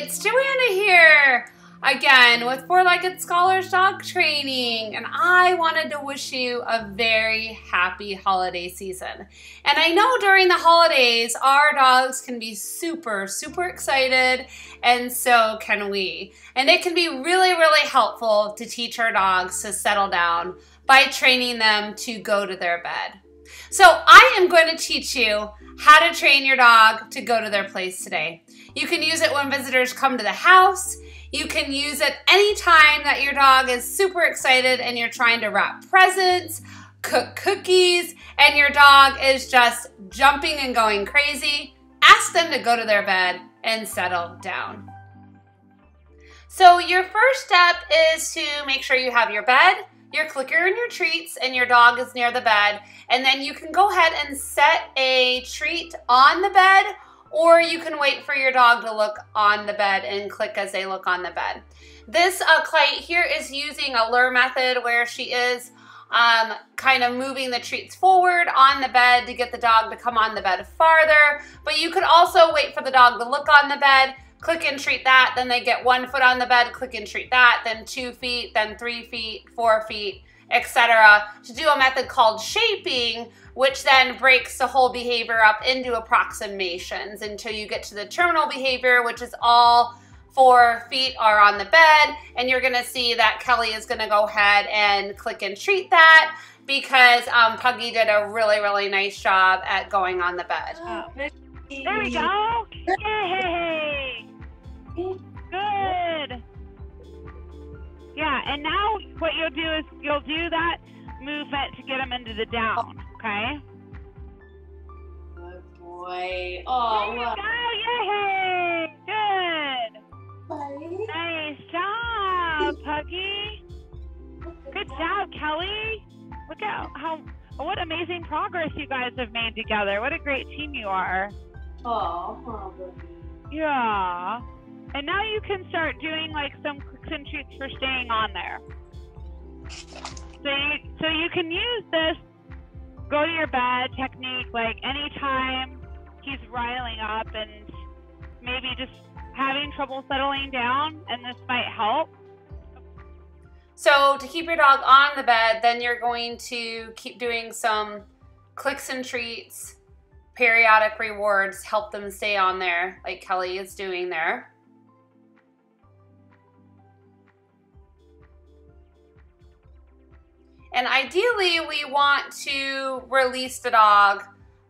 it's Joanna here again with Four Legged Scholars Dog Training, and I wanted to wish you a very happy holiday season. And I know during the holidays, our dogs can be super, super excited, and so can we. And it can be really, really helpful to teach our dogs to settle down by training them to go to their bed. So I am going to teach you how to train your dog to go to their place today. You can use it when visitors come to the house. You can use it anytime that your dog is super excited and you're trying to wrap presents, cook cookies, and your dog is just jumping and going crazy. Ask them to go to their bed and settle down. So your first step is to make sure you have your bed, your clicker and your treats, and your dog is near the bed. And then you can go ahead and set a treat on the bed or you can wait for your dog to look on the bed and click as they look on the bed. This uh, client here is using a lure method where she is um, kind of moving the treats forward on the bed to get the dog to come on the bed farther. But you could also wait for the dog to look on the bed, click and treat that, then they get one foot on the bed, click and treat that, then two feet, then three feet, four feet, etc. to do a method called shaping, which then breaks the whole behavior up into approximations until you get to the terminal behavior, which is all four feet are on the bed. And you're gonna see that Kelly is gonna go ahead and click and treat that because um, Puggy did a really, really nice job at going on the bed. Oh, there we go. Yay! Yeah, and now what you'll do is you'll do that movement to get them into the down, okay? Good boy. Oh, there wow. Yay! Good. Buddy. Nice job, Puggy. Good job, Kelly. Look at how what amazing progress you guys have made together. What a great team you are. Oh, oh, buddy. Yeah. And now you can start doing like some clicks and treats for staying on there. So you, so you can use this go to your bed technique like anytime he's riling up and maybe just having trouble settling down and this might help. So to keep your dog on the bed, then you're going to keep doing some clicks and treats, periodic rewards, help them stay on there like Kelly is doing there. And ideally, we want to release the dog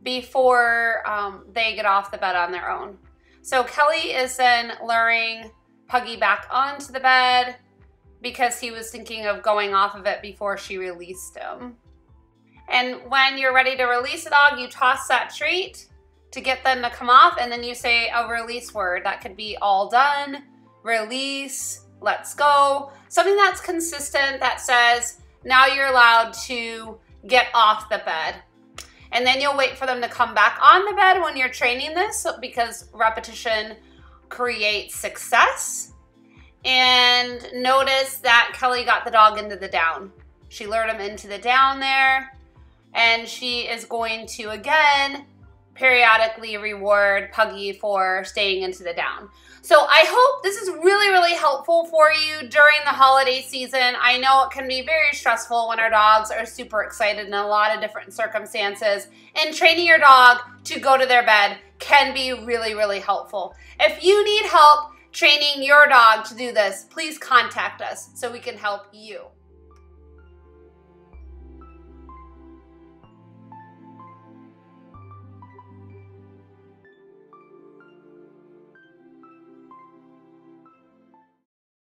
before um, they get off the bed on their own. So Kelly is then luring Puggy back onto the bed because he was thinking of going off of it before she released him. And when you're ready to release the dog, you toss that treat to get them to come off, and then you say a release word. That could be all done, release, let's go. Something that's consistent that says, now you're allowed to get off the bed. And then you'll wait for them to come back on the bed when you're training this because repetition creates success. And notice that Kelly got the dog into the down. She lured him into the down there. And she is going to, again, periodically reward Puggy for staying into the down. So I hope this is really, really helpful for you during the holiday season. I know it can be very stressful when our dogs are super excited in a lot of different circumstances. And training your dog to go to their bed can be really, really helpful. If you need help training your dog to do this, please contact us so we can help you.